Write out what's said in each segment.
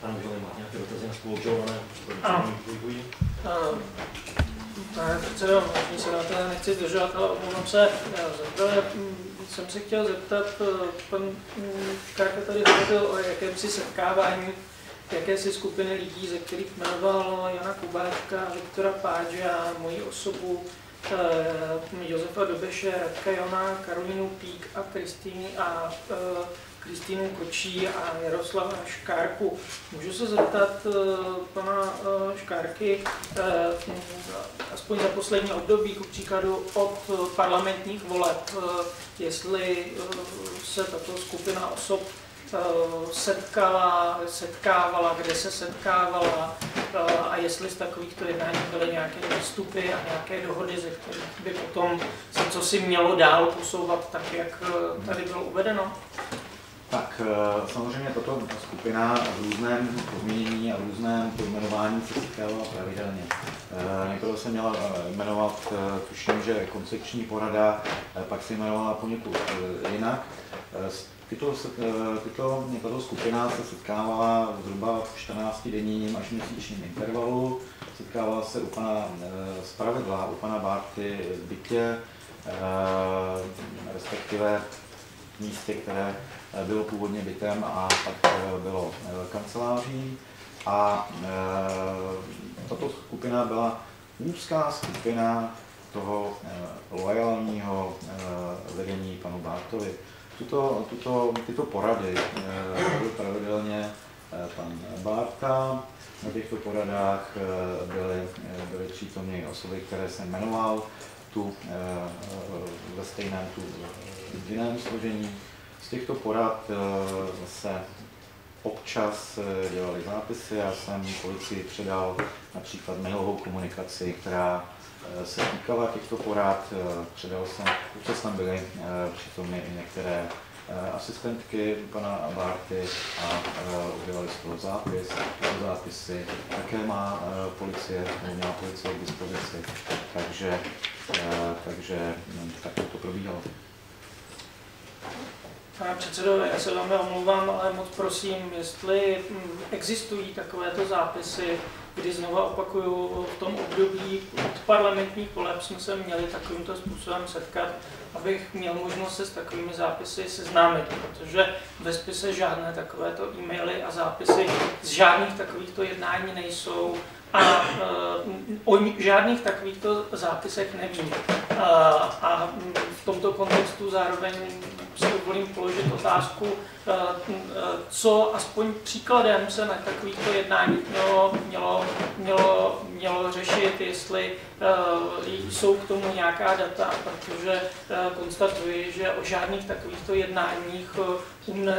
Pane Užele, máte nějaké dotazy na spoluobžalované? Ano. Pane předsedo, možná se na to nechci zdržovat, ale omlouvám se. Zaprvé jsem se chtěl zeptat, eh, pan mm, Škárka tady hovořil o jakémsi setkávání jakési skupiny lidí, ze kterých jmenoval Jana Kubáčka, Viktora Páža, moji osobu, eh, Josefa Dobeše, Radka Jona, Karolínu Pík a Kristýny a eh, Kristýnu Kočí a Jaroslava Škárku. Můžu se zeptat pana Škárky, aspoň za poslední období, ku příkladu od parlamentních voleb, jestli se tato skupina osob setkala, setkávala, kde se setkávala a jestli z takovýchto jednání byly nějaké výstupy a nějaké dohody, ze kterých by potom se co si mělo dál posouvat tak, jak tady bylo uvedeno? Tak eh, samozřejmě tato skupina v různém podmínění a různém pojmenování se setkávala pravidelně. Eh, nejprve se měla eh, jmenovat, tuším, že koncepční porada, pak se jmenovala poněkud jinak. Tyto, tyto, tato skupina se setkávala zhruba v 14 denním až měsíčním intervalu. Setkávala se u pana Spravedla, u pana Bárty v bytě, respektive místě, které bylo původně bytem a pak eh, bylo eh, kanceláří. A tato skupina byla úzká skupina toho loajálního vedení panu Bartovi. Tuto, tuto, tyto porady byly pravidelně pan Bárta. Na těchto poradách byly, byly přítomny osoby, které jsem jmenoval, tu ve stejném, tu v jiném složení. Z těchto porad eh, se občas eh, dělali zápisy. Já jsem policii předal například mailovou komunikaci, která eh, se týkala těchto porad. Předal jsem, občas tam byly přítomny i některé asistentky pana Bárty a udělali z toho zápis. Tyto zápisy také má policie, měla policie k dispozici, takže, takže hm, tak to probíhalo. Pane předsedo, já se vám omlouvám, ale moc prosím, jestli hm, existují takovéto zápisy, kdy znova opakuju, v tom období od parlamentních voleb jsme se měli takovýmto způsobem setkat, abych měl možnost se s takovými zápisy seznámit, protože ve spise žádné takovéto e-maily a zápisy z žádných takovýchto jednání nejsou a uh, o žádných takovýchto zápisech nevím. Uh, a v tomto kontextu zároveň si dovolím položit otázku, eh, co aspoň příkladem se na takovýchto jednání mělo, mělo, mělo, mělo řešit, jestli eh, jsou k tomu nějaká data, protože eh, konstatuji, že o žádných takovýchto jednáních u mne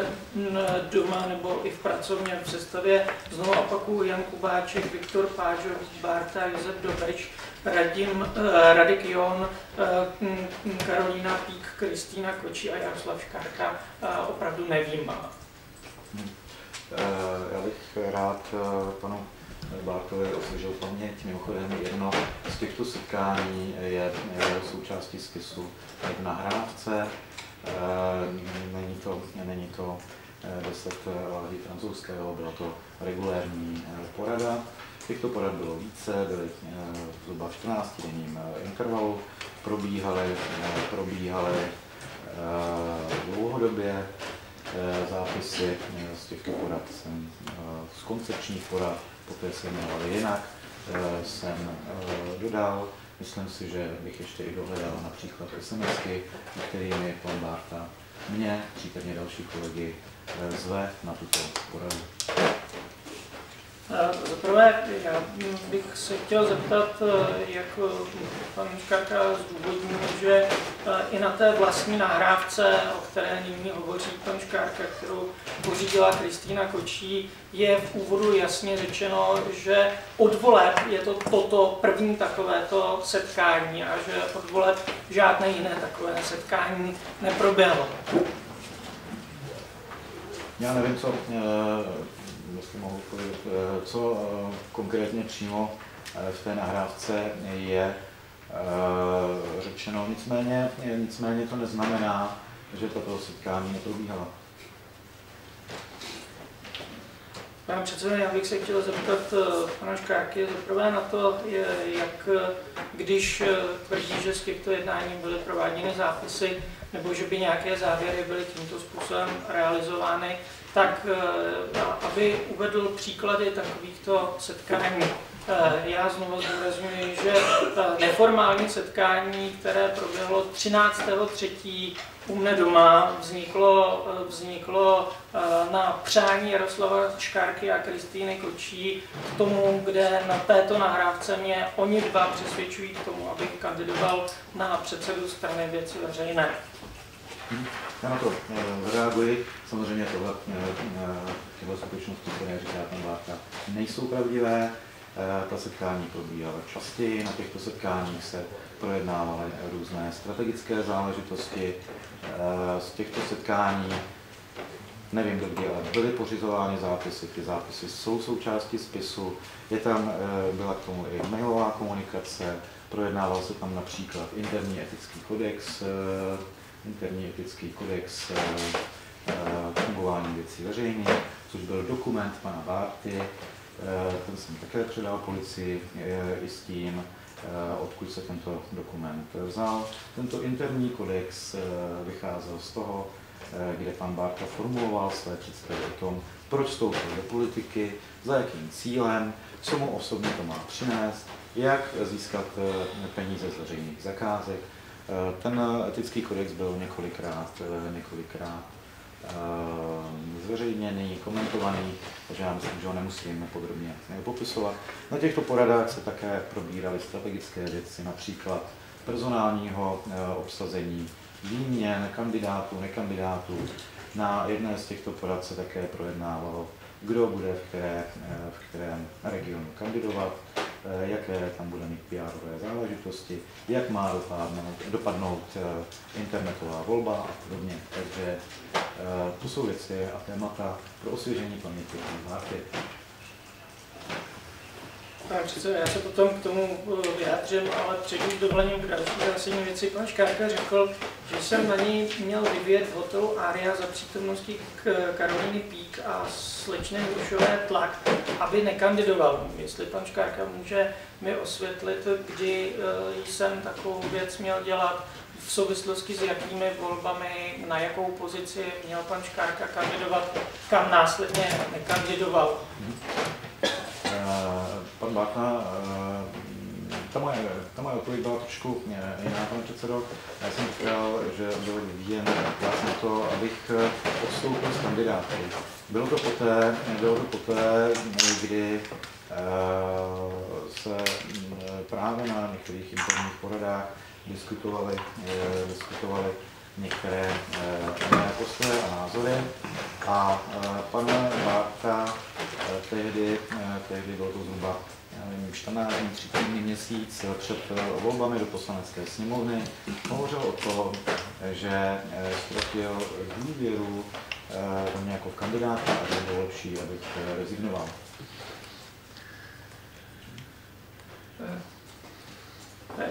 doma nebo i v pracovně v představě znovu opakuju Jan Kubáček, Viktor Pážový, Barta, Josef Dobeč, Radim, eh, Radik Jon, eh, Karolína Pík, Kristýna Kočí a Jaroslav Škárka eh, opravdu nevím. Hmm. Já bych rád panu Bartovi osvěžil paměť. Mimochodem jedno z těchto setkání je, je součástí spisu v nahrávce. Není to, není to 10 lahví francouzského, byla to regulérní porada. Těchto porad bylo více, byly eh, zhruba v 14 denním eh, intervalu, probíhaly, eh, probíhaly dlouhodobě zápisy z těchto porad jsem z koncepčních porad, poté se jmenovaly jinak, jsem dodal, myslím si, že bych ještě i dohledal například SMSky, kterými pan Bárta mě, případně další kolegy, zve na tuto poradu. Za prvé, já bych se chtěl zeptat, eh, jak eh, pan Škarka zdůvodnil, že eh, i na té vlastní nahrávce, o které nyní hovoří pan Škarka, kterou pořídila Kristýna Kočí, je v úvodu jasně řečeno, že od voleb je to toto první takovéto setkání a že od voleb žádné jiné takové setkání neproběhlo. Já nevím, co jestli mohu odpovědět, eh, co eh, konkrétně přímo eh, v té nahrávce je řečeno. Nicméně, nicméně to neznamená, že tato setkání neprobíhala. Pane předsedo, já bych se chtěl zeptat pana Škárky zaprvé na to, jak když tvrdí, že z těchto jednání byly prováděny zápisy, nebo že by nějaké závěry byly tímto způsobem realizovány, tak aby uvedl příklady takovýchto setkání. Já znovu zdůrazňuji, že neformální setkání, které proběhlo 13.3 u mne doma vzniklo, vzniklo eh, na přání Jaroslava Škárky a Kristýny Kočí k tomu, kde na této nahrávce mě oni dva přesvědčují k tomu, abych kandidoval na předsedu strany věci veřejné. Já na to eh, reaguji. Samozřejmě tohle, eh, tyhle skutečnosti, které říká pan Vládka, nejsou pravdivé. Ta setkání probíhala častěji, na těchto setkáních se projednávaly různé strategické záležitosti. Eh, z těchto setkání, nevím kdy, ale byly pořizovány zápisy, ty zápisy jsou součástí spisu, je tam, eh, byla k tomu i mailová komunikace, projednával se tam například interní etický kodex, eh, interní etický kodex fungování věcí veřejných, což byl dokument pana Bárty, ten jsem také předal policii i s tím, Eh, odkud se tento dokument vzal. Tento interní kodex eh, vycházel z toho, eh, kde pan Bárka formuloval své představy o tom, proč vstoupil do politiky, za jakým cílem, co mu osobně to má přinést, jak získat peníze z veřejných zakázek. Ten etický kodex byl několikrát, několikrát Eh, zveřejněný, komentovaný, takže já myslím, že ho nemusím podrobně popisovat. Na těchto poradách se také probíraly strategické věci, například personálního eh, obsazení, výměn kandidátů, nekandidátů. Na jedné z těchto porad se také projednávalo, kdo bude v, které, eh, v kterém regionu kandidovat, jaké tam bude mít pr záležitosti, jak má dopadnout, dopadnout internetová volba a podobně. Takže Eh, to jsou věci a témata pro osvěžení paměti Marty. Pane předsedo, já se potom k tomu eh, vyjádřím, ale předtím dovolením k další zásadní věci. Pan Škárka řekl, že jsem na něj měl vyvíjet v hotelu Aria za přítomnosti Karolíny Pík a slečny Hrušové tlak, aby nekandidoval. Jestli pan Škárka může mi osvětlit, kdy eh, jsem takovou věc měl dělat, v souvislosti s jakými volbami, na jakou pozici měl pan Škárka kandidovat, kam následně nekandidoval. Pan Bákna, uh, ta moje, ta moje odpověď byla trošku jiná, pane předsedo. Já jsem říkal, že byl vyvíjen vlastně to, abych odstoupil z kandidátů. Bylo to poté, bylo to poté kdy se právě na některých interních poradách diskutovali, eh, diskutovali některé eh, postoje a názory. A eh, pan Bárka tehdy, tehdy bylo to zhruba nevím, 14 dní, 3 týdny, měsíc před volbami do poslanecké sněmovny, hovořil o tom, že ztratil důvěru do mě jako kandidáta a že bylo lepší, abych rezignoval.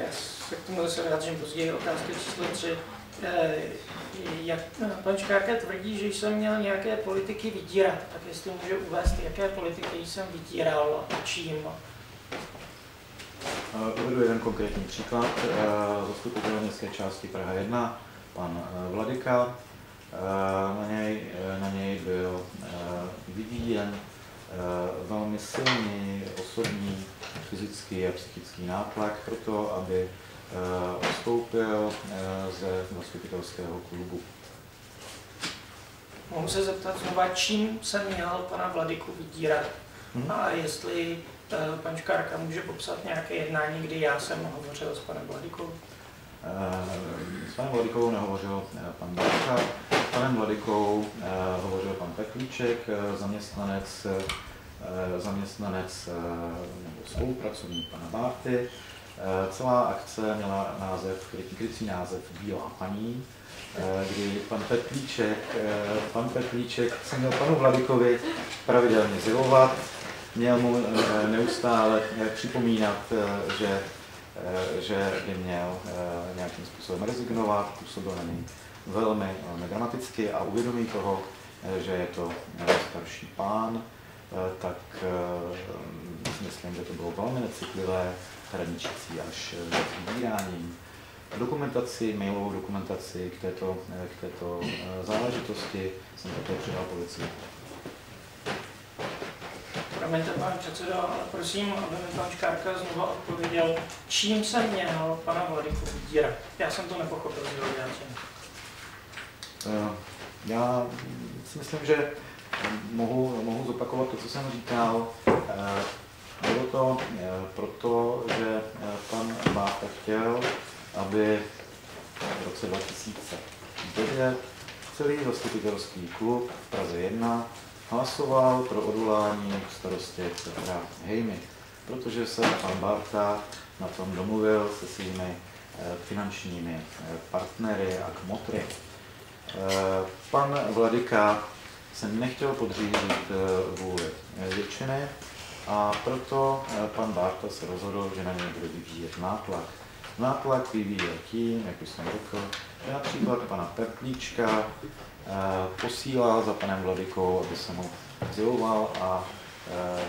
Yes se k tomu zase vrátím později. Otázka číslo 3. Eh, jak eh, pan Škárka tvrdí, že jsem měl nějaké politiky vydírat, tak jestli může uvést, jaké politiky jsem vydíral a čím. Eh, uvedu jeden konkrétní příklad. Zastupitel městské části Praha 1, pan Vladika, na něj, na něj byl vyvíjen velmi silný osobní, fyzický a psychický nátlak pro to, aby Eh, odstoupil eh, ze zastupitelského klubu. Mohu se zeptat znova, čím jsem měl pana Vladiku vydírat? Hmm. A jestli uh, pan Škárka může popsat nějaké jednání, kdy já jsem hovořil s panem Vladikou? S panem Vladikou nehovořil pan Vladika, s panem Vladikou hovořil pan Peklíček, zaměstnanec, zaměstnanec nebo spolupracovník pana Bárty, Eh, celá akce měla název, krycí název Bílá paní, eh, kdy pan Petlíček, eh, pan Petlíček se měl panu Vladikovi pravidelně zilovat, měl mu neustále připomínat, že, že by měl nějakým způsobem rezignovat, působil na něj velmi, velmi dramaticky a uvědomí toho, že je to starší pán, tak si myslím, že to bylo velmi necitlivé, hraničící až k vybírání dokumentaci, mailovou dokumentaci k této, k této záležitosti jsem také předal policii. Promiňte, pane předsedo, ale prosím, aby mi pan Škárka znovu odpověděl, čím jsem měl pana Vladyku vydírat. Já jsem to nepochopil z jeho vyjádření. Eh, já si myslím, že mohu, mohu zopakovat to, co jsem říkal. Eh, bylo to eh, proto, že pan Báta chtěl, aby v roce 2009 celý zastupitelský klub v Praze 1 hlasoval pro odvolání starostě Petra Hejmy, protože se pan Barta na tom domluvil se svými eh, finančními eh, partnery a kmotry. Eh, pan Vladika se nechtěl podřídit vůli většiny a proto pan Barta se rozhodl, že na něj bude vyvíjet nátlak. Nátlak vyvíjel tím, jak už jsem řekl, že například pana Peplíčka Eh, posílal za panem Vladikou, aby se mu sděloval a eh,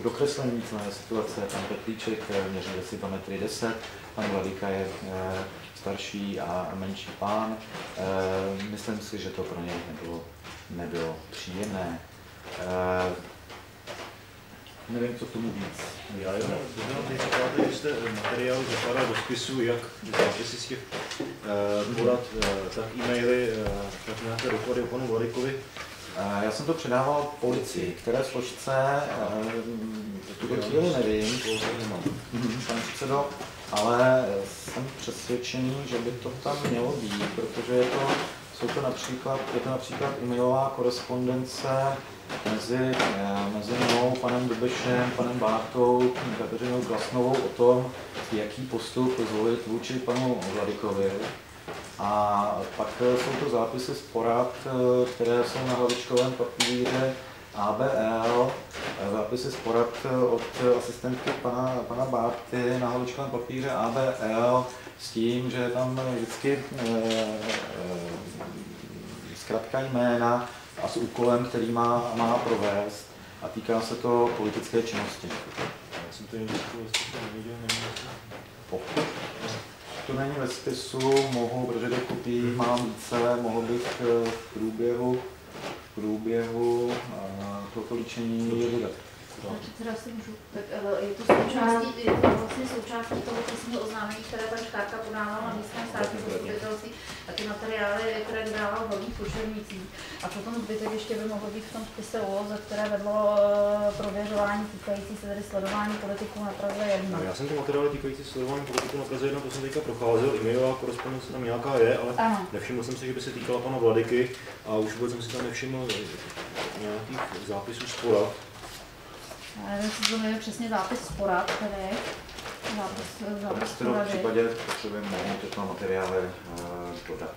k dokreslení celé situace pan Petlíček eh, měřil decipometry 10, pan Vladika je starší a menší pán. Myslím si, že to pro něj nebylo, nebylo příjemné. Nevím, co k tomu víc. Já jenom teď říkáte, že jste materiál zakládal do spisu, jak zápisy z těch porad, tak e-maily, tak nějaké doklady o panu Vladikovi. Já jsem to předával policii, které složce v tuto chvíli nevím, mhm, pane předsedo, ale jsem přesvědčený, že by to tam mělo být, protože je to, jsou to například, je to například e-mailová korespondence mezi, eh, mezi mnou, panem Dubešem, panem Bátou, Kateřinou Klasnovou o tom, jaký postup zvolit vůči panu Vladikovi. A pak eh, jsou to zápisy z porad, eh, které jsou na hlavičkovém papíře ABL, zápisy z porad od asistentky pana, pana Bárty na hlavičkovém papíře ABL s tím, že tam vždycky e, e, zkrátka jména a s úkolem, který má, má provést a týká se to politické činnosti. Jsem to Pokud není ve spisu, mohu, protože těch kopií mám více, mohl bych eh, v průběhu, průběhu toho líčení vydat. Předseda si můžu, tak je to součástí, je to vlastně součástí toho trestního oznámení, které pan Škárka podával na místním státním zastupitelství a ty materiály, které dodával v hlavních pošernících. A potom zbytek ještě by mohl být v tom spise ÚOZ, které vedlo eh, prověřování týkající se tedy sledování politiků na Praze 1. No, já jsem ty materiály týkající sledování politiků na Praze 1, to jsem teďka procházel, e-mailová korespondence tam nějaká je, ale ano. nevšiml jsem si, že by se týkala pana Vladiky a už vůbec jsem si tam nevšiml nějakých zápisů z porad. Nevím, jestli to je přesně zápis z porad, tedy. Zápis, zápis z porady. V případě potřebujeme tyto materiály uh, dodat.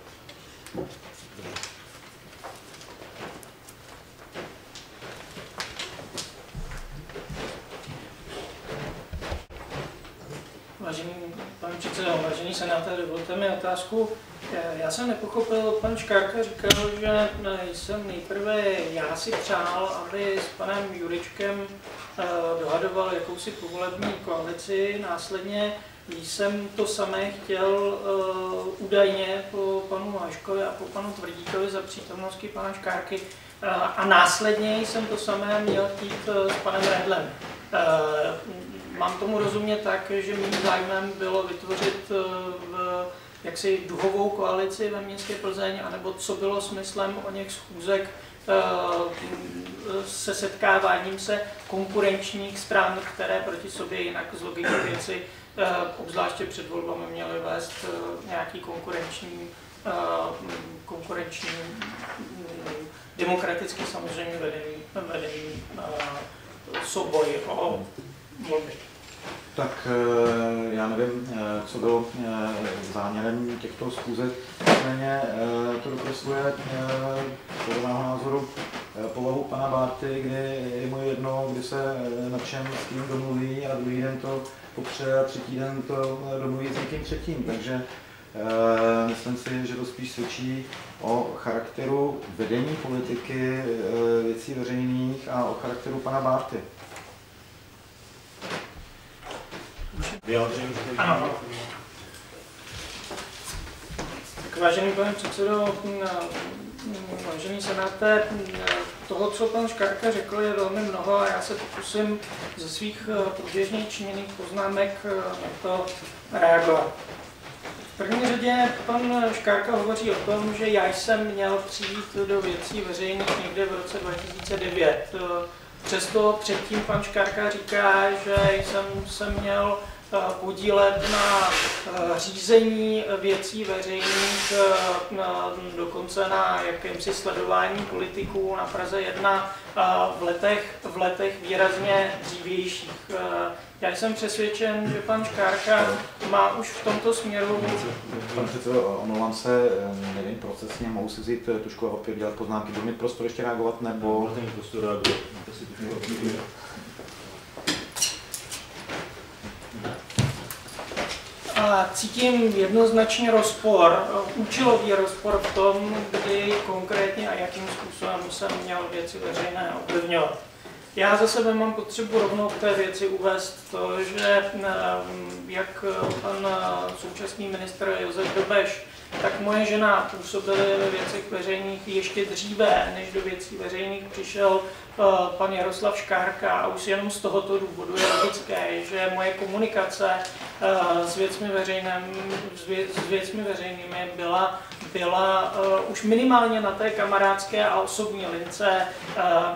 Vážený pane předsedo, vážený senátor, dovolte mi otázku. Já jsem nepochopil, pan Škárka říkal, že jsem nejprve já si přál, aby s panem Juričkem eh, dohadoval jakousi povolební koalici, následně jsem to samé chtěl uh, údajně po panu Haškovi a po panu Tvrdíkovi za přítomnosti pana Škárky a následně jsem to samé měl chtít s panem Redlem. Mám tomu rozumět tak, že mým zájmem bylo vytvořit uh, v jaksi duhovou koalici ve městě Plzeň, anebo co bylo smyslem o něch schůzek se setkáváním se konkurenčních stran, které proti sobě jinak z logiky věci Eh, obzvláště před volbami měli vést eh, nějaký konkurenční, eh, konkurenční mm, demokraticky samozřejmě vedený, vedený souboj o volby. Tak já nevím, co bylo záměrem těchto schůzek, nicméně to dokresluje podle mého názoru povahu pana Bárty, kdy je mu jedno, kdy se na čem s tím domluví a druhý den to popře a třetí den to domluví s někým třetím. Takže myslím si, že to spíš svědčí o charakteru vedení politiky věcí veřejných a o charakteru pana Bárty. Vyjádřím, že ano. Tak vážený pane předsedo, vážený senáte, toho, co pan Škárka řekl, je velmi mnoho a já se pokusím ze svých eh, průběžně činěných poznámek eh, na to reagovat. V první řadě pan Škárka hovoří o tom, že já jsem měl přijít do věcí veřejných někde v roce 2009. Přesto předtím pan Škárka říká, že jsem se měl Eh, podílet na eh, řízení věcí veřejných, eh, dokonce na jakémsi sledování politiků na Praze 1 v letech, v letech výrazně dřívějších. Já jsem přesvědčen, že pan Škárka má už v tomto směru... Pane předsedo, omlouvám se, nevím procesně, mohu si vzít tušku a opět dělat poznámky. Budu mít prostor ještě reagovat, nebo... Máte mít prostor reagovat. Cítím jednoznačně rozpor, účelový rozpor v tom, kdy konkrétně a jakým způsobem jsem měl věci veřejné ovlivňovat. Já za sebe mám potřebu rovnou k té věci uvést to, že jak pan současný ministr Josef Dobeš tak moje žena působily ve věcech veřejných ještě dříve, než do věcí veřejných přišel uh, pan Jaroslav Škárka. A už jenom z tohoto důvodu je logické, že moje komunikace uh, s věcmi, veřejným, s, vě, s věcmi veřejnými byla, byla uh, už minimálně na té kamarádské a osobní lince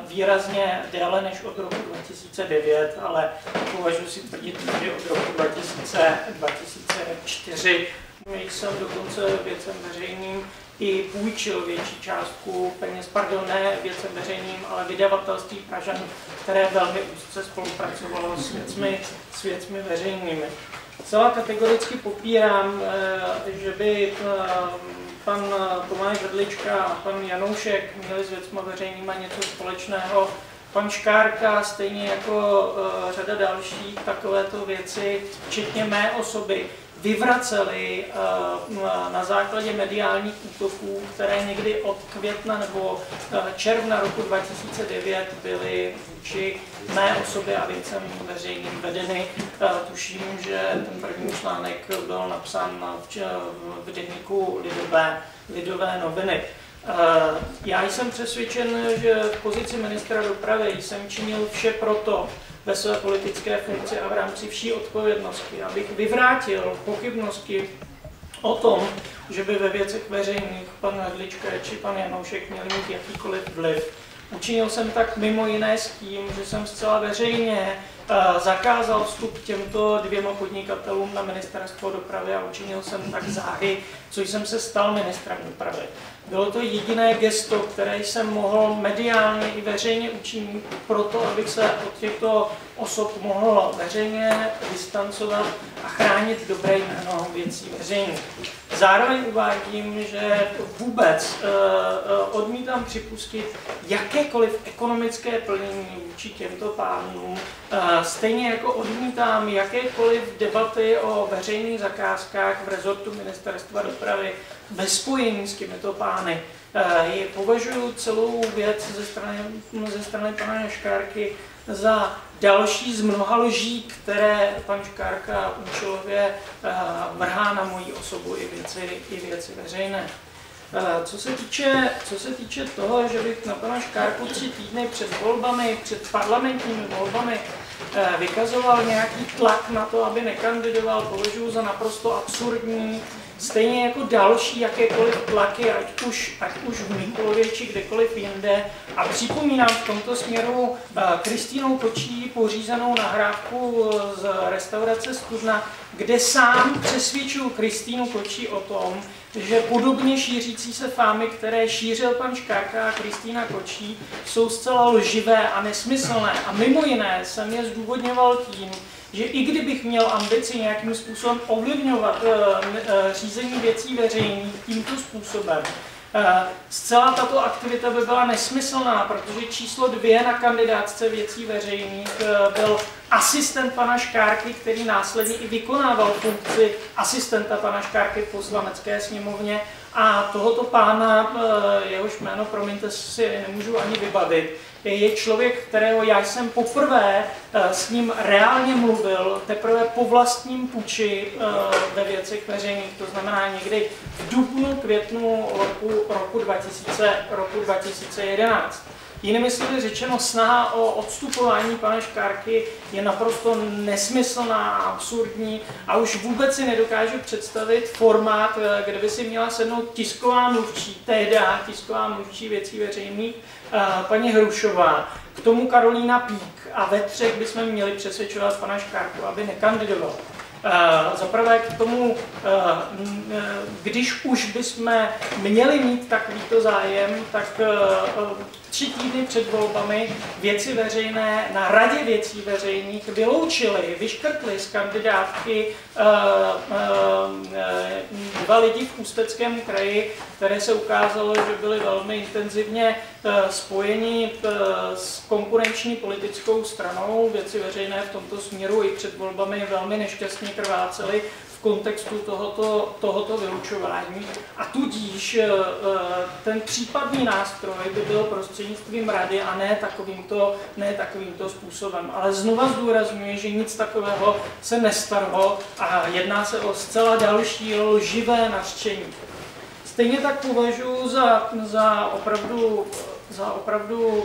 výrazně déle než od roku 2009, ale považuji si tvrdit, že od roku 2000, 2004 jsem dokonce věcem veřejným i půjčil větší částku peněz, pardon, ne věcem veřejným, ale vydavatelství Pražan, které velmi úzce spolupracovalo s věcmi, s věcmi veřejnými. Celá kategoricky popírám, eh, že by eh, pan Tomáš Vedlička a pan Janoušek měli s věcmi veřejnýma něco společného. Pan Škárka, stejně jako eh, řada dalších takovéto věci, včetně mé osoby, vyvraceli eh, na základě mediálních útoků, které někdy od května nebo eh, června roku 2009 byly vůči mé osobě a věcem veřejným vedeny. Eh, tuším, že ten první článek byl napsán v denníku Lidové, Lidové noviny. Já jsem přesvědčen, že v pozici ministra dopravy jsem činil vše proto, ve své politické funkci a v rámci vší odpovědnosti, abych vyvrátil pochybnosti o tom, že by ve věcech veřejných pan Hadlička či pan Janoušek měli mít jakýkoliv vliv. Učinil jsem tak mimo jiné s tím, že jsem zcela veřejně zakázal vstup těmto dvěma podnikatelům na ministerstvo dopravy a učinil jsem tak záhy, což jsem se stal ministrem dopravy. Bylo to jediné gesto, které jsem mohl mediálně i veřejně učinit proto, abych se od těchto osob mohl veřejně distancovat a chránit dobré jméno věcí veřejných. Zároveň uvádím, že vůbec uh, odmítám připustit jakékoliv ekonomické plnění vůči těmto pánům, stejně jako odmítám jakékoliv debaty o veřejných zakázkách v rezortu ministerstva dopravy ve spojení s těmito pány. Uh, považuji celou věc ze strany, ze strany pana Škárky za další z mnoha lží, které pan Škárka účelově eh, vrhá na moji osobu i věci, i věci veřejné. Eh, co se, týče, co se týče toho, že bych na pana Škárku tři týdny před volbami, před parlamentními volbami eh, vykazoval nějaký tlak na to, aby nekandidoval, považuji za naprosto absurdní, Stejně jako další jakékoliv tlaky, ať už, ať už v Mikulově či kdekoliv jinde. A připomínám v tomto směru eh, Kristýnou Kočí pořízenou nahrávku z restaurace Studna, kde sám přesvědčuju Kristýnu Kočí o tom, že podobně šířící se fámy, které šířil pan Škáka a Kristýna Kočí, jsou zcela lživé a nesmyslné. A mimo jiné jsem je zdůvodňoval tím, že i kdybych měl ambici nějakým způsobem ovlivňovat uh, uh, řízení věcí veřejných tímto způsobem, Zcela tato aktivita by byla nesmyslná, protože číslo dvě na kandidátce věcí veřejných byl asistent pana Škárky, který následně i vykonával funkci asistenta pana Škárky v poslanecké sněmovně a tohoto pána, jehož jméno, promiňte, si nemůžu ani vybavit, je člověk, kterého já jsem poprvé eh, s ním reálně mluvil, teprve po vlastním puči eh, ve věcech veřejných, to znamená někdy v dubnu, květnu roku, roku, 2000, roku 2011. Jinými slovy řečeno, snaha o odstupování pana Škárky je naprosto nesmyslná, absurdní a už vůbec si nedokážu představit formát, eh, kde by si měla sednout tisková mluvčí, tehdy tisková mluvčí věcí veřejných, eh, paní Hrušová, k tomu Karolína Pík a ve třech bychom měli přesvědčovat pana Škárku, aby nekandidoval. Uh, Za prvé k tomu, když už bychom měli mít takovýto zájem, tak tři týdny před volbami věci veřejné na radě věcí veřejných vyloučili, vyškrtli z kandidátky uh, uh, dva lidi v Ústeckém kraji, které se ukázalo, že byli velmi intenzivně uh, spojeni s konkurenční politickou stranou. Věci veřejné v tomto směru i před volbami velmi nešťastně krváceli kontextu tohoto, tohoto vylučování a tudíž eh, eh, ten případný nástroj by byl prostřednictvím rady a ne takovýmto, ne takovýmto způsobem. Ale znova zdůrazňuji, že nic takového se nestalo a jedná se o zcela další lživé nařčení. Stejně tak považuji za, za opravdu, za opravdu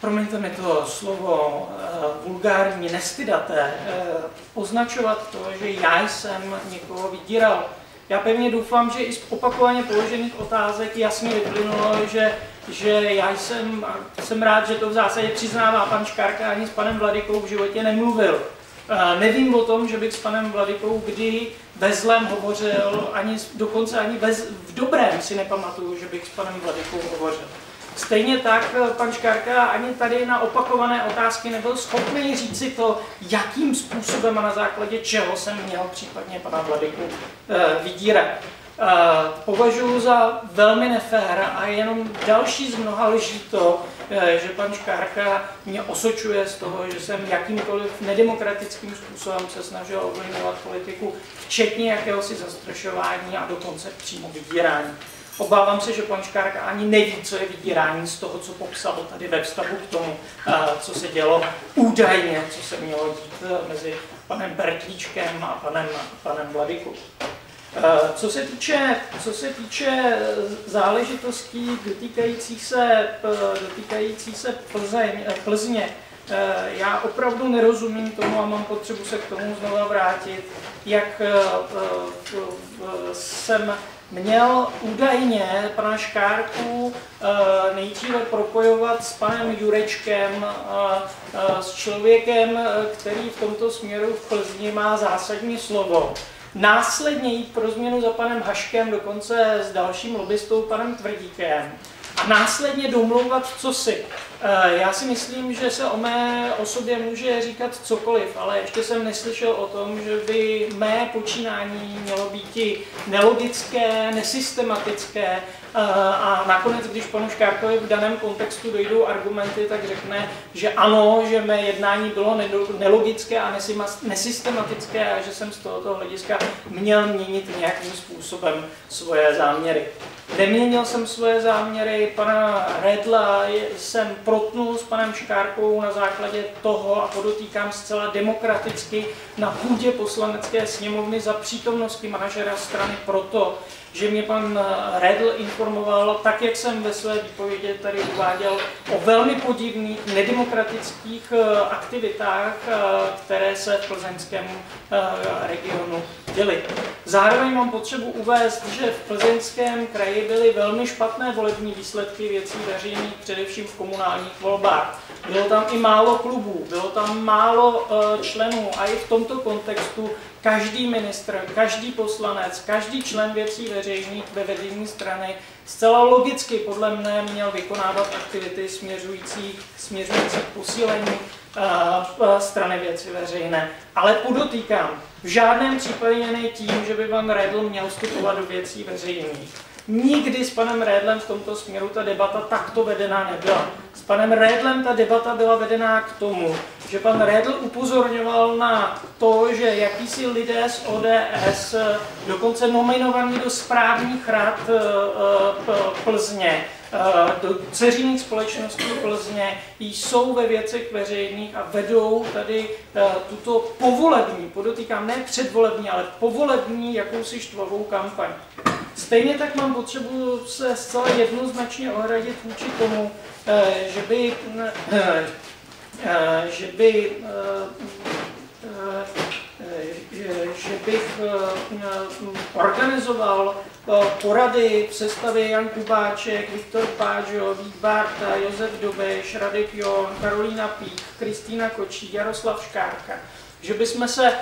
promiňte mi to slovo, uh, vulgární, nestydaté, uh, označovat to, že já jsem někoho vydíral. Já pevně doufám, že i z opakovaně položených otázek jasně vyplynulo, že, že já jsem, jsem rád, že to v zásadě přiznává pan Škárka, ani s panem Vladikou v životě nemluvil. Uh, nevím o tom, že bych s panem Vladikou kdy ve zlém hovořil, ani, dokonce ani bez, v dobrém si nepamatuju, že bych s panem Vladikou hovořil. Stejně tak eh, pan Škárka ani tady na opakované otázky nebyl schopný říci to, jakým způsobem a na základě čeho jsem měl případně pana Vladiku eh, vydírat. Eh, považuji za velmi nefér a jenom další z mnoha lží to, že pan Škárka mě osočuje z toho, že jsem jakýmkoliv nedemokratickým způsobem se snažil ovlivňovat politiku, včetně jakéhosi zastrašování a dokonce přímo vydírání. Obávám se, že pan Škárka ani neví, co je vydírání z toho, co popsal tady ve vztahu k tomu, eh, co se dělo údajně, co se mělo dít eh, mezi panem Bertlíčkem a panem, panem Vladikou. Eh, co se týče, co se týče záležitostí dotýkajících se, dotýkající se Plzeň, Plzně, já opravdu nerozumím tomu a mám potřebu se k tomu znova vrátit, jak jsem měl údajně pana Škárku eh, nejdříve propojovat s panem Jurečkem, eh, eh, s člověkem, který v tomto směru v Plzni má zásadní slovo. Následně jít pro změnu za panem Haškem, dokonce s dalším lobbystou panem Tvrdíkem a následně domlouvat co si. Eh, já si myslím, že se o mé osobě může říkat cokoliv, ale ještě jsem neslyšel o tom, že by mé počínání mělo být i nelogické, nesystematické eh, a nakonec, když panu Škárkovi v daném kontextu dojdou argumenty, tak řekne, že ano, že mé jednání bylo nelogické a nesystematické a že jsem z tohoto hlediska měl měnit nějakým způsobem svoje záměry. Neměnil jsem svoje záměry, pana Redla jsem protnul s panem Škárkou na základě toho, a podotýkám zcela demokraticky, na půdě poslanecké sněmovny za přítomnosti manažera strany proto, že mě pan Redl informoval, tak jak jsem ve své výpovědi tady uváděl, o velmi podivných nedemokratických eh, aktivitách, eh, které se v plzeňském eh, regionu děly. Zároveň mám potřebu uvést, že v plzeňském kraji byly velmi špatné volební výsledky věcí veřejných, především v komunálních volbách. Bylo tam i málo klubů, bylo tam málo členů a i v tomto kontextu každý ministr, každý poslanec, každý člen věcí veřejných ve vedení strany zcela logicky podle mne měl vykonávat aktivity směřující, směřující k posílení uh, strany věci veřejné. Ale podotýkám, v žádném případě ne tím, že by pan Redl měl vstupovat do věcí veřejných. Nikdy s panem Rédlem v tomto směru ta debata takto vedená nebyla. S panem Rédlem ta debata byla vedená k tomu, že pan Rédl upozorňoval na to, že jakýsi lidé z ODS, dokonce nominovaní do správních rad eh, eh, Plzně, eh, do dceřiných společností Plzně jsou ve věcech veřejných a vedou tady tuto povolební, podotýkám ne předvolební, ale povolební jakousi štvovou kampaň. Stejně tak mám potřebu se zcela jednoznačně ohradit vůči tomu, že by Eh, že by eh, eh, že bych organizoval porady v sestavě Jan Kubáček, Viktor Pážo, Vít Bárta, Josef Dobeš, Radek Jon, Karolína Pík, Kristýna Kočí, Jaroslav Škárka že bychom se e,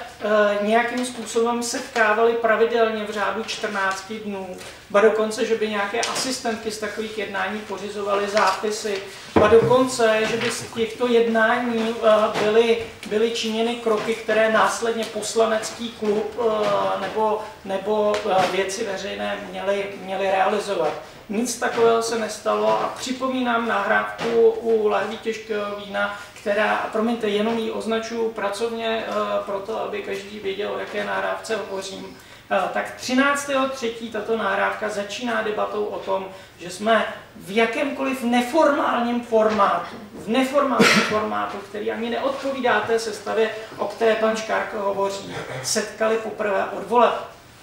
nějakým způsobem setkávali pravidelně v řádu 14 dnů, ba dokonce, že by nějaké asistentky z takových jednání pořizovaly zápisy, ba dokonce, že by z těchto jednání e, byly, byly činěny kroky, které následně poslanecký klub e, nebo, nebo věci veřejné měly, měly realizovat. Nic takového se nestalo a připomínám nahrávku u lahví těžkého vína, která, promiňte, jenom ji označuju pracovně uh, proto, aby každý věděl, o jaké nahrávce hovořím. Uh, tak 13.3. tato nahrávka začíná debatou o tom, že jsme v jakémkoliv neformálním formátu, v neformálním formátu, který ani neodpovídá té sestavě, o které pan Škárka hovoří, setkali poprvé od voleb.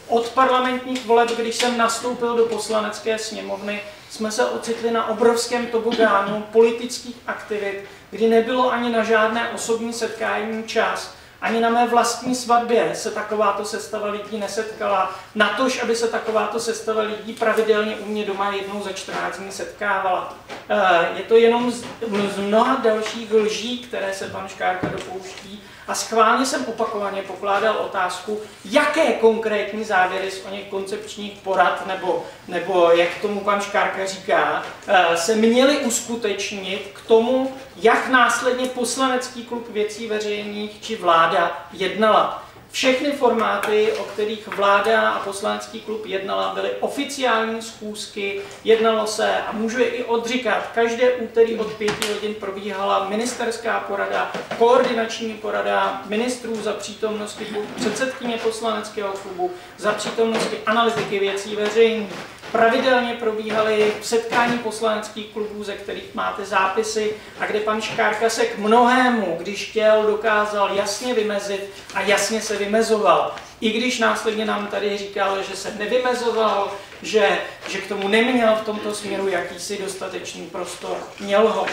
Od parlamentních voleb, když jsem nastoupil do poslanecké sněmovny, jsme se ocitli na obrovském tobogánu politických aktivit, kdy nebylo ani na žádné osobní setkání čas. Ani na mé vlastní svatbě se takováto sestava lidí nesetkala. Natož, aby se takováto sestava lidí pravidelně u mě doma jednou za 14 dní setkávala. Eh, je to jenom z, mnoha dalších lží, které se pan Škárka dopouští a schválně jsem opakovaně pokládal otázku, jaké konkrétní závěry z o něch koncepčních porad, nebo, nebo jak tomu pan Škárka říká, eh, se měly uskutečnit k tomu, jak následně poslanecký klub věcí veřejných či vláda jednala. Všechny formáty, o kterých vláda a poslanecký klub jednala, byly oficiální schůzky, jednalo se, a můžu je i odříkat, každé úterý od pěti hodin probíhala ministerská porada, koordinační porada ministrů za přítomnosti předsedkyně poslaneckého klubu, za přítomnosti analytiky věcí veřejných. Pravidelně probíhaly setkání poslaneckých klubů, ze kterých máte zápisy a kde pan Škárka se k mnohému, když chtěl, dokázal jasně vymezit a jasně se vymezoval. I když následně nám tady říkal, že se nevymezoval, že, že k tomu neměl v tomto směru jakýsi dostatečný prostor. Měl ho.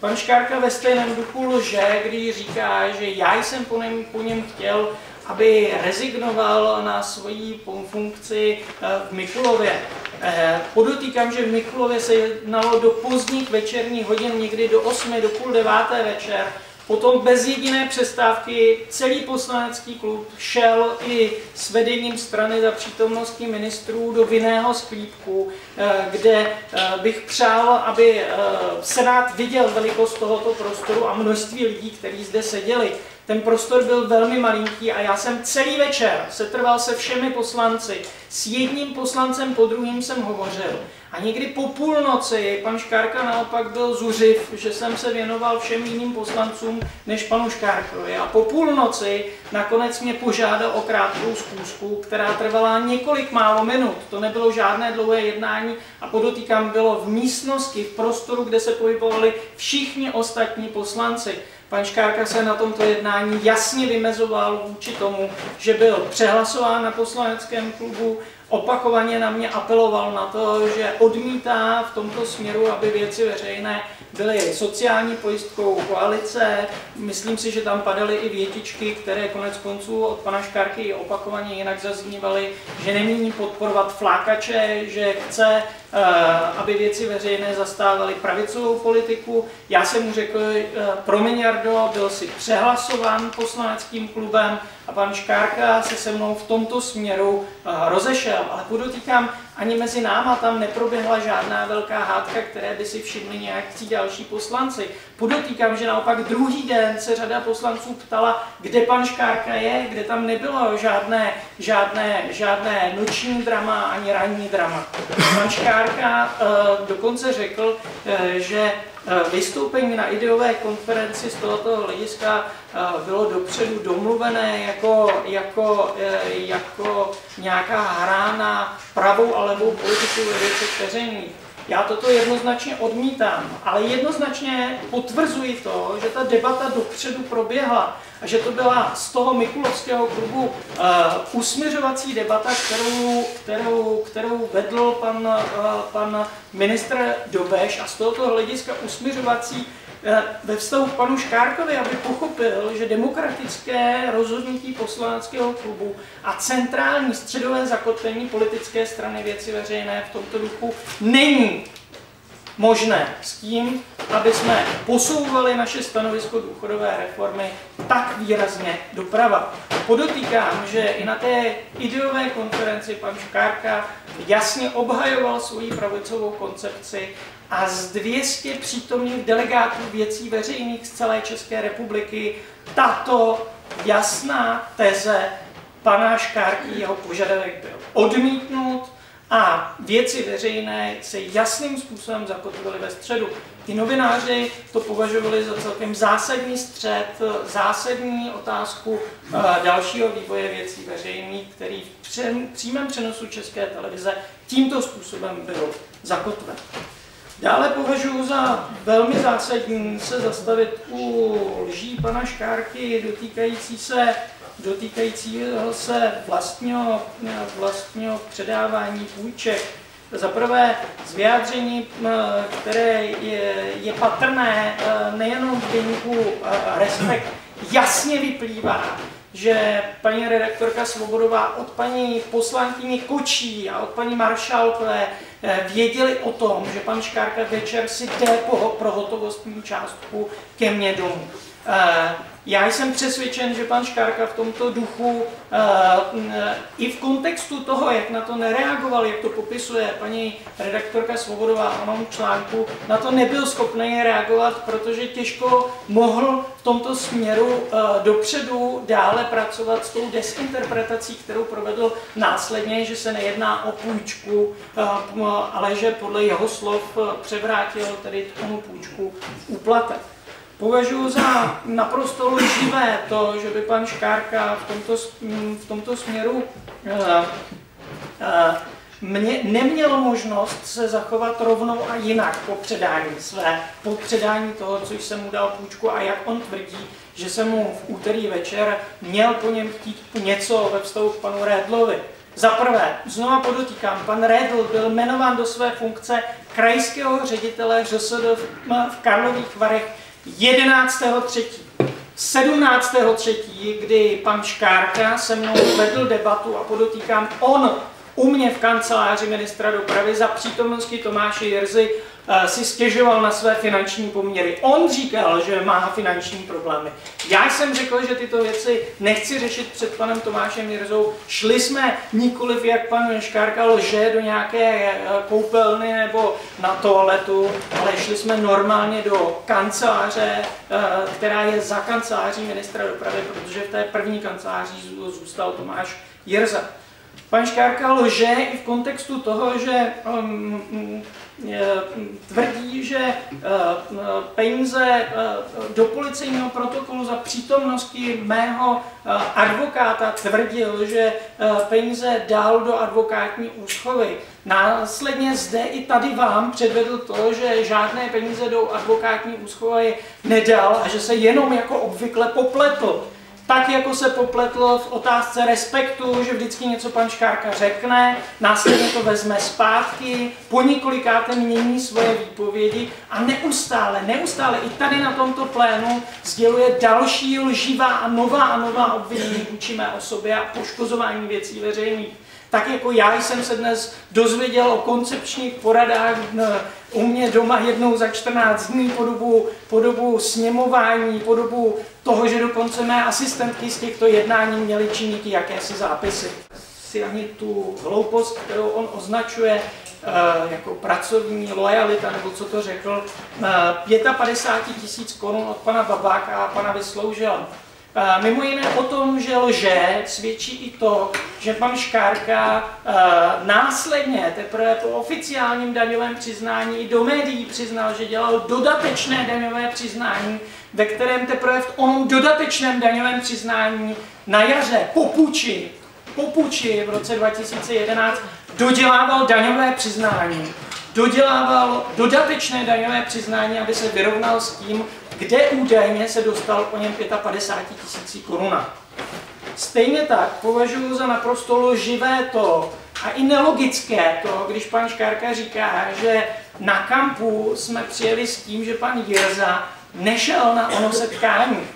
Pan Škárka ve stejném duchu lže, když říká, že já jsem po něm, po něm chtěl, aby rezignoval na svoji funkci eh, v Mikulově. Eh, podotýkám, že v Mikulově se jednalo do pozdních večerních hodin, někdy do 8, do půl deváté večer. Potom bez jediné přestávky celý poslanecký klub šel i s vedením strany za přítomností ministrů do vinného sklípku, eh, kde bych přál, aby Senát viděl velikost tohoto prostoru a množství lidí, kteří zde seděli. Ten prostor byl velmi malinký a já jsem celý večer setrval se všemi poslanci. S jedním poslancem po druhým jsem hovořil. A někdy po půlnoci pan Škárka naopak byl zuřiv, že jsem se věnoval všem jiným poslancům než panu Škárkovi. A po půlnoci nakonec mě požádal o krátkou zkoušku, která trvala několik málo minut. To nebylo žádné dlouhé jednání a podotýkám, bylo v místnosti, v prostoru, kde se pohybovali všichni ostatní poslanci. Pan Škárka se na tomto jednání jasně vymezoval vůči tomu, že byl přehlasován na poslaneckém klubu, opakovaně na mě apeloval na to, že odmítá v tomto směru, aby věci veřejné byly sociální pojistkou koalice. Myslím si, že tam padaly i větičky, které konec konců od pana Škárky opakovaně jinak zaznívaly, že nemíní podporovat flákače, že chce Eh, aby věci veřejné zastávaly pravicovou politiku. Já jsem mu řekl, eh, promiň Jardo, byl si přehlasován poslaneckým klubem a pan Škárka se se mnou v tomto směru eh, rozešel. Ale podotýkám, ani mezi náma tam neproběhla žádná velká hádka, které by si všimli nějaký další poslanci. Podotýkám, že naopak druhý den se řada poslanců ptala, kde pan Škárka je, kde tam nebylo žádné, žádné, žádné noční drama ani ranní drama. Pan Škárka uh, dokonce řekl, uh, že vystoupení na ideové konferenci z tohoto hlediska eh, bylo dopředu domluvené jako, jako, eh, jako nějaká hra na pravou a levou politiku ve věcech veřejných. Já toto jednoznačně odmítám, ale jednoznačně potvrzuji to, že ta debata dopředu proběhla a že to byla z toho Mikulovského klubu uh, usměřovací debata, kterou, kterou, kterou vedl pan, uh, pan ministr Dobeš a z tohoto hlediska usměřovací ve vztahu k panu Škárkovi, aby pochopil, že demokratické rozhodnutí poslaneckého klubu a centrální středové zakotvení politické strany věci veřejné v tomto duchu není možné s tím, aby jsme posouvali naše stanovisko důchodové reformy tak výrazně doprava. Podotýkám, že i na té ideové konferenci pan Škárka jasně obhajoval svoji pravicovou koncepci a z 200 přítomných delegátů věcí veřejných z celé České republiky tato jasná teze pana Škárky, jeho požadavek byl odmítnut, a věci veřejné se jasným způsobem zakotvily ve středu. Ty novináři to považovali za celkem zásadní střed, zásadní otázku eh, dalšího vývoje věcí veřejných, který v přímém přenosu České televize tímto způsobem byl zakotven. Dále považuji za velmi zásadní se zastavit u lží pana Škárky dotýkající se dotýkajícího se vlastního, vlastního předávání půjček. Za prvé z vyjádření, které je, je patrné nejenom v deníku Respekt, jasně vyplývá, že paní redaktorka Svobodová od paní poslankyně Kočí a od paní Maršálkové e, věděli o tom, že pan Škárka večer si jde pro hotovostní částku ke mně domů. Já jsem přesvědčen, že pan Škárka v tomto duchu eh, i v kontextu toho, jak na to nereagoval, jak to popisuje paní redaktorka Svobodová v onom článku, na to nebyl schopný reagovat, protože těžko mohl v tomto směru eh, dopředu dále pracovat s tou desinterpretací, kterou provedl následně, že se nejedná o půjčku, eh, ale že podle jeho slov převrátil tedy tomu půjčku úplatek. Považuji za naprosto lživé to, že by pan Škárka v tomto, v tomto směru uh, uh, mě, neměl možnost se zachovat rovnou a jinak po předání své, po předání toho, co jsem mu dal půjčku a jak on tvrdí, že jsem mu v úterý večer měl po něm chtít něco ve vztahu k panu Redlovi. Za prvé, znova podotýkám, pan Redl byl jmenován do své funkce krajského ředitele ŘSD v Karlových Varech 11.3. 17.3., kdy pan Škárka se mnou vedl debatu a podotýkám, on u mě v kanceláři ministra dopravy za přítomnosti Tomáše Jerzy Eh, si stěžoval na své finanční poměry. On říkal, že má finanční problémy. Já jsem řekl, že tyto věci nechci řešit před panem Tomášem Jirzou. Šli jsme nikoliv, jak pan Škárka lže, do nějaké eh, koupelny nebo na toaletu, ale šli jsme normálně do kanceláře, eh, která je za kanceláří ministra dopravy, protože v té první kanceláři zůstal Tomáš Jirza. Pan Škárka lže i v kontextu toho, že um, tvrdí, že uh, peníze uh, do policejního protokolu za přítomnosti mého uh, advokáta tvrdil, že peníze dal do advokátní úschovy. Následně zde i tady vám předvedl to, že žádné peníze do advokátní úschovy nedal a že se jenom jako obvykle popletl tak jako se popletl v otázce respektu, že vždycky něco pan Škárka řekne, následně to vezme zpátky, po několikáté mění svoje výpovědi a neustále, neustále i tady na tomto plénu sděluje další lživá a nová a nová obvinění vůči mé osobě a poškozování věcí veřejných. Tak jako já jsem se dnes dozvěděl o koncepčních poradách u mě doma jednou za 14 dní po dobu, po dobu sněmování, po dobu toho, že dokonce mé asistentky z těchto jednání měly činit jakési zápisy. si ani tu hloupost, kterou on označuje uh, jako pracovní lojalita, nebo co to řekl, uh, 55 tisíc korun od pana Babáka a pana Vysloužila. Uh, mimo jiné o tom, že lže, svědčí i to, že pan Škárka uh, následně, teprve po oficiálním daňovém přiznání, do médií přiznal, že dělal dodatečné daňové přiznání, ve kterém teprve v onom dodatečném daňovém přiznání na jaře po puči, po puči v roce 2011 dodělával daňové přiznání, dodělával dodatečné daňové přiznání, aby se vyrovnal s tím, kde údajně se dostal po něm 55 tisící koruna. Stejně tak považuji za naprosto loživé to a i nelogické to, když pan Škárka říká, že na kampu jsme přijeli s tím, že pan Jirza nešel na ono setkání.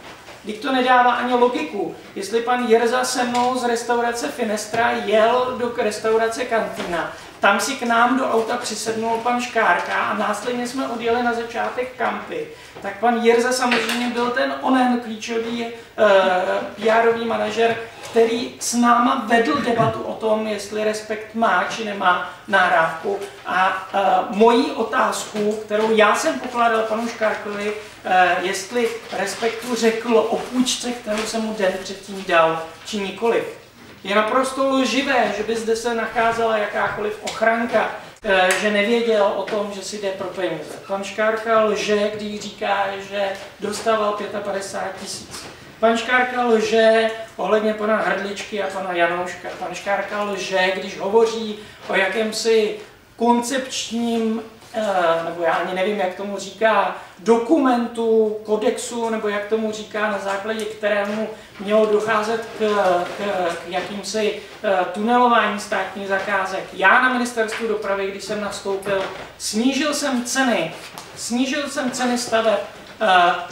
Teď to nedává ani logiku. Jestli pan Jirza se mnou z restaurace Finestra jel do restaurace Kantina, tam si k nám do auta přisednul pan Škárka a následně jsme odjeli na začátek kampy. Tak pan Jirza samozřejmě byl ten onen klíčový uh, eh, pr manažer, který s náma vedl debatu o tom, jestli respekt má či nemá nahrávku. A uh, moji otázku, kterou já jsem pokládal panu Škárkovi, uh, jestli respektu řekl o půjčce, kterou jsem mu den předtím dal, či nikoliv. Je naprosto lživé, že by zde se nacházela jakákoliv ochranka, eh, že nevěděl o tom, že si jde pro peníze. Pan Škárka lže, když říká, že dostával 55 tisíc. Pan Škárka lže ohledně pana Hrdličky a pana Janouška. Pan Škárka lže, když hovoří o jakémsi koncepčním nebo já ani nevím, jak tomu říká, dokumentu, kodexu, nebo jak tomu říká, na základě kterému mělo docházet k, k, k jakýmsi eh, tunelování státních zakázek. Já na ministerstvu dopravy, když jsem nastoupil, snížil jsem ceny, snížil jsem ceny staveb eh,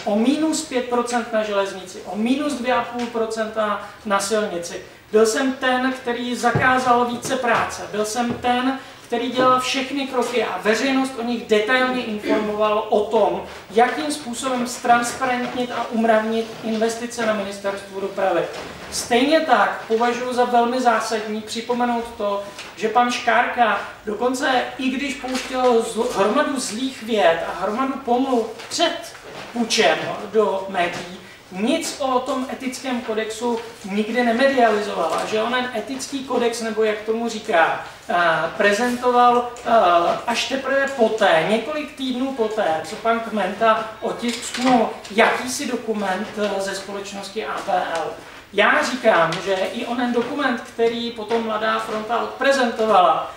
o minus 5% na železnici, o minus 2,5% na silnici. Byl jsem ten, který zakázal více práce. Byl jsem ten, který dělal všechny kroky a veřejnost o nich detailně informoval o tom, jakým způsobem ztransparentnit a umravnit investice na ministerstvu dopravy. Stejně tak považuji za velmi zásadní připomenout to, že pan Škárka dokonce, i když pouštěl hromadu zlých věd a hromadu pomluv před pučem do médií, nic o tom etickém kodexu nikdy nemedializoval a že onen etický kodex, nebo jak tomu říká, eh, prezentoval eh, až teprve poté, několik týdnů poté, co pan Kmenta otisknul jakýsi dokument eh, ze společnosti APL. Já říkám, že i onen dokument, který potom Mladá fronta odprezentovala,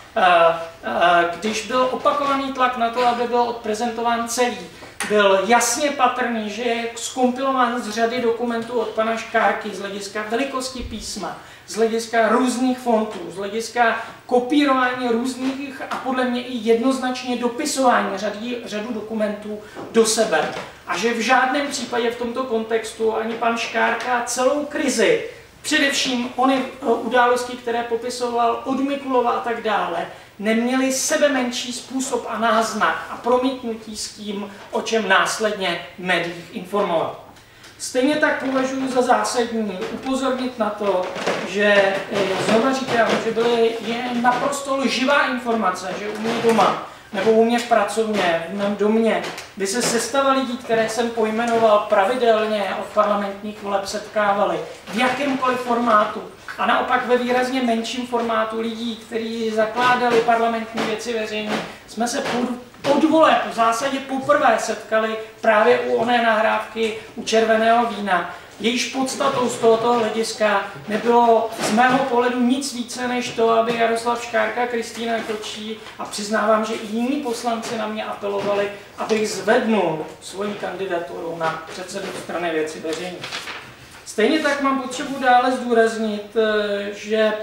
když byl opakovaný tlak na to, aby byl odprezentován celý, byl jasně patrný, že je skompilován z řady dokumentů od pana Škárky z hlediska velikosti písma, z hlediska různých fontů, z hlediska kopírování různých a podle mě i jednoznačně dopisování řady, řadu dokumentů do sebe. A že v žádném případě v tomto kontextu ani pan Škárka celou krizi, především ony eh, události, které popisoval od Mikulova a tak dále, neměli sebe menší způsob a náznak a promítnutí s tím, o čem následně médiích informovat. Stejně tak považuji za zásadní upozornit na to, že eh, znovu říkám, že byly, je naprosto lživá informace, že u mě doma nebo u mě v pracovně, v mém domě, by se sestava lidí, které jsem pojmenoval pravidelně od parlamentních voleb setkávali v jakémkoliv formátu, a naopak ve výrazně menším formátu lidí, kteří zakládali parlamentní věci veřejné, jsme se pod voleb v zásadě poprvé setkali právě u oné nahrávky u červeného vína. Jejíž podstatou z tohoto hlediska nebylo z mého pohledu nic více než to, aby Jaroslav Škárka, Kristýna Kočí a přiznávám, že i jiní poslanci na mě apelovali, abych zvednul svoji kandidaturu na předsedu strany věci veřejných. Stejně tak mám potřebu dále zdůraznit, eh, že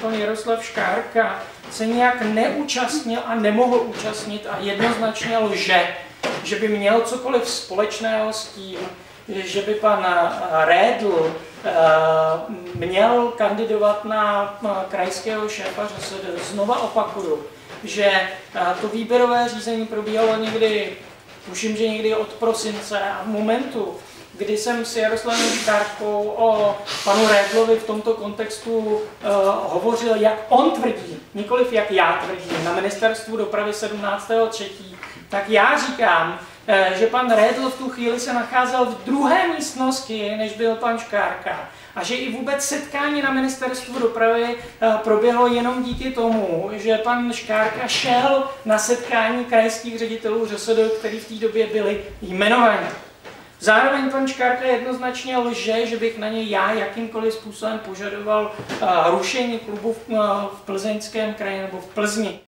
pan Jaroslav Škárka se nějak neúčastnil a nemohl účastnit a jednoznačně lže, že by měl cokoliv společného s tím, že by pan eh, Rédl eh, měl kandidovat na krajského šéfa ŘSD. Znova opakuju, že to výběrové řízení probíhalo někdy, tuším, že někdy od prosince a v momentu, kdy jsem s Jaroslavem Škárkou o panu Rédlovi v tomto kontextu uh, hovořil, jak on tvrdí, nikoliv jak já tvrdím, na ministerstvu dopravy 17.3., tak já říkám, eh, že pan Rédl v tu chvíli se nacházel v druhé místnosti, než byl pan Škárka a že i vůbec setkání na ministerstvu dopravy eh, proběhlo jenom díky tomu, že pan Škárka šel na setkání krajských ředitelů ŘSD, který v té době byli jmenovaní. Zároveň pan Škárka jednoznačně lže, že bych na něj já jakýmkoliv způsobem požadoval uh, rušení klubu v, uh, v plzeňském kraji nebo v Plzni.